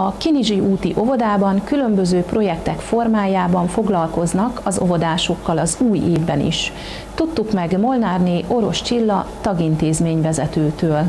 A Kinizsi úti óvodában különböző projektek formájában foglalkoznak az óvodásokkal az új évben is. Tudtuk meg Molnárné Oros Csilla tagintézményvezetőtől.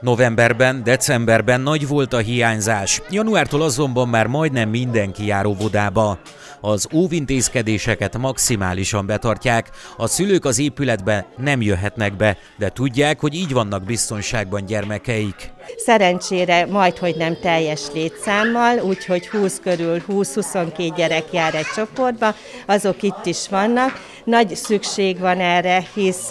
Novemberben, decemberben nagy volt a hiányzás, januártól azonban már majdnem mindenki jár óvodába. Az óvintézkedéseket maximálisan betartják, a szülők az épületbe nem jöhetnek be, de tudják, hogy így vannak biztonságban gyermekeik. Szerencsére majd, hogy nem teljes létszámmal, úgyhogy 20 körül 20-22 gyerek jár egy csoportba, azok itt is vannak. Nagy szükség van erre, hisz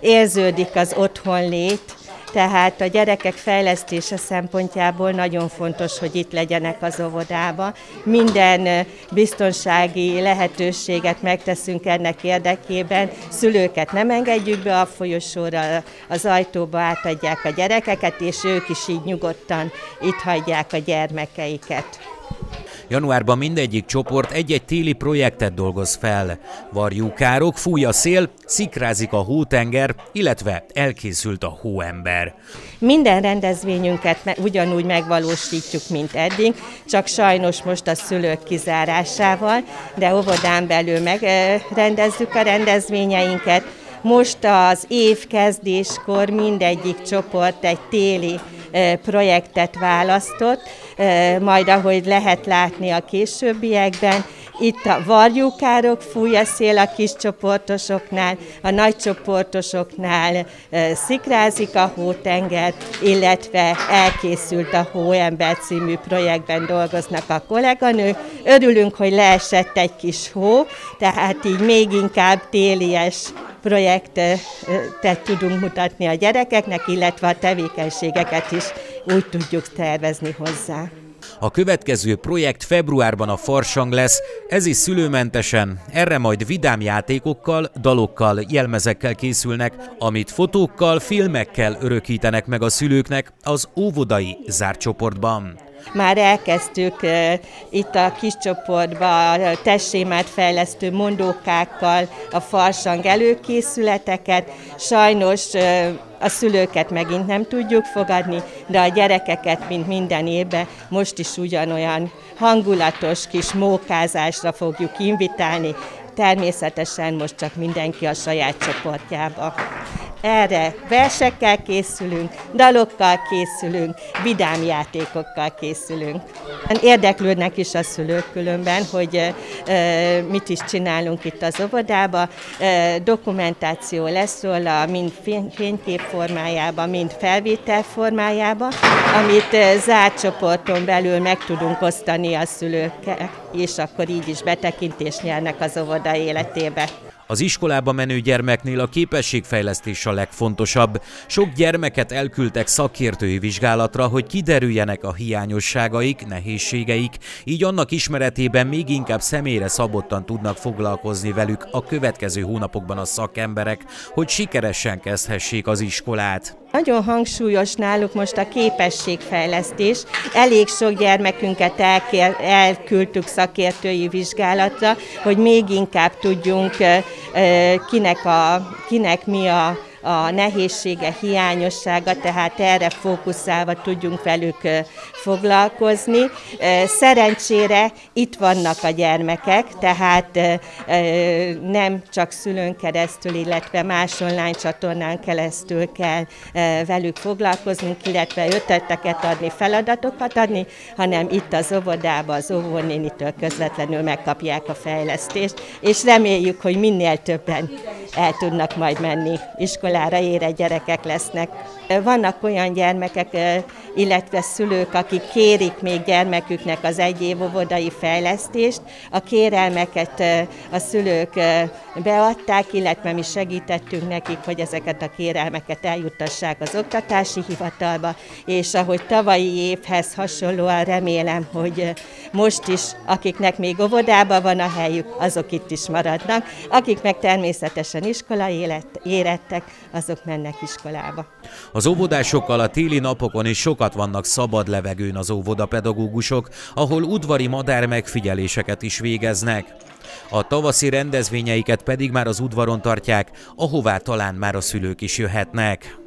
érződik az otthonlét, tehát a gyerekek fejlesztése szempontjából nagyon fontos, hogy itt legyenek az óvodába. Minden biztonsági lehetőséget megteszünk ennek érdekében. Szülőket nem engedjük be a folyosóra, az ajtóba átadják a gyerekeket, és ők is így nyugodtan itt hagyják a gyermekeiket. Januárban mindegyik csoport egy-egy téli projektet dolgoz fel. Varjúkárok, fúj a szél, szikrázik a hótenger, illetve elkészült a hóember. Minden rendezvényünket ugyanúgy megvalósítjuk, mint eddig, csak sajnos most a szülők kizárásával, de óvodán belül megrendezzük a rendezvényeinket. Most az év kezdéskor mindegyik csoport egy téli projektet választott, majd ahogy lehet látni a későbbiekben, itt a varjúkárok, fúj a szél a kis csoportosoknál, a nagy csoportosoknál szikrázik a hótenger, illetve elkészült a Hóember című projektben dolgoznak a kolléganők. Örülünk, hogy leesett egy kis hó, tehát így még inkább télies projektet tudunk mutatni a gyerekeknek, illetve a tevékenységeket is úgy tudjuk tervezni hozzá. A következő projekt februárban a Farsang lesz, ez is szülőmentesen, erre majd vidám játékokkal, dalokkal, jelmezekkel készülnek, amit fotókkal, filmekkel örökítenek meg a szülőknek az óvodai zárt csoportban. Már elkezdtük itt a kis csoportba a testsémát fejlesztő mondókákkal a farsang előkészületeket. Sajnos a szülőket megint nem tudjuk fogadni, de a gyerekeket, mint minden évben, most is ugyanolyan hangulatos kis mókázásra fogjuk invitálni, természetesen most csak mindenki a saját csoportjába. Erre versekkel készülünk, dalokkal készülünk, vidám játékokkal készülünk. Érdeklődnek is a szülők különben, hogy mit is csinálunk itt az óvodában. Dokumentáció lesz róla, mind fénykép formájában, mind felvétel formájában, amit zárt csoporton belül meg tudunk osztani a szülőkkel, és akkor így is betekintést nyernek az óvoda életébe. Az iskolába menő gyermeknél a képességfejlesztés a legfontosabb. Sok gyermeket elküldtek szakértői vizsgálatra, hogy kiderüljenek a hiányosságaik, nehézségeik, így annak ismeretében még inkább személyre szabottan tudnak foglalkozni velük a következő hónapokban a szakemberek, hogy sikeresen kezdhessék az iskolát. Nagyon hangsúlyos náluk most a képességfejlesztés. Elég sok gyermekünket elkér, elküldtük szakértői vizsgálatra, hogy még inkább tudjunk kinek, a, kinek mi a a nehézsége, hiányossága, tehát erre fókuszálva tudjunk velük foglalkozni. Szerencsére itt vannak a gyermekek, tehát nem csak szülőn keresztül, illetve más online csatornán keresztül kell velük foglalkozni, illetve ötleteket adni, feladatokat adni, hanem itt az óvodában az óvónénitől közvetlenül megkapják a fejlesztést, és reméljük, hogy minél többen el tudnak majd menni iskolára, érett gyerekek lesznek. Vannak olyan gyermekek, illetve szülők, akik kérik még gyermeküknek az egy év óvodai fejlesztést. A kérelmeket a szülők beadták, illetve mi segítettünk nekik, hogy ezeket a kérelmeket eljuttassák az oktatási hivatalba, és ahogy tavalyi évhez hasonlóan remélem, hogy most is, akiknek még óvodában van a helyük, azok itt is maradnak, akik meg természetesen iskola érettek, azok mennek iskolába. Az óvodásokkal a téli napokon is sokat vannak szabad levegőn az óvodapedagógusok, ahol udvari madár megfigyeléseket is végeznek. A tavaszi rendezvényeiket pedig már az udvaron tartják, ahová talán már a szülők is jöhetnek.